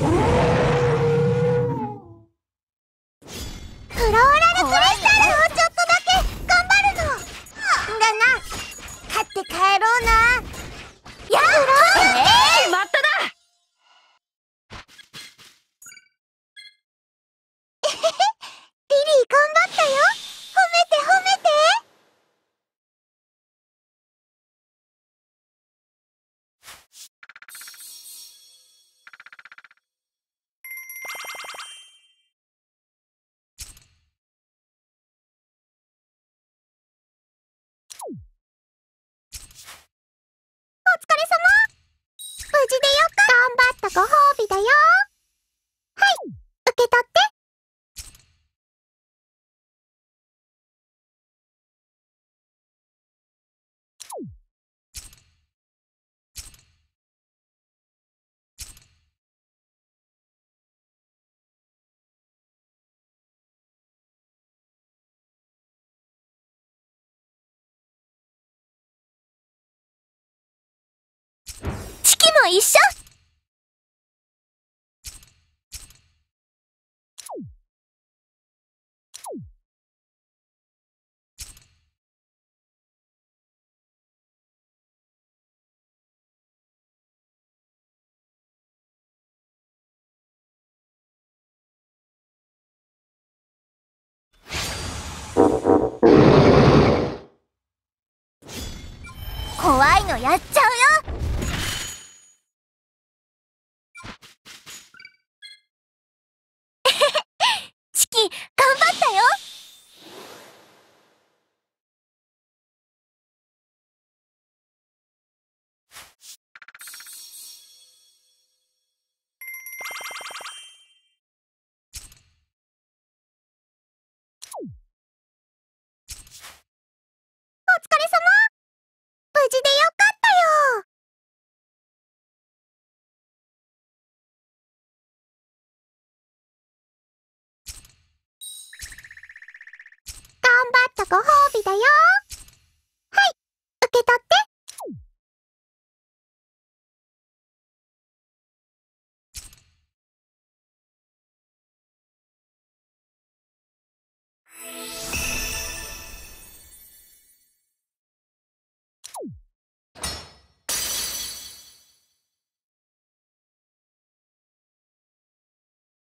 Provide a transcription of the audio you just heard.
Yeah. 一緒。怖いのやっちゃうよ。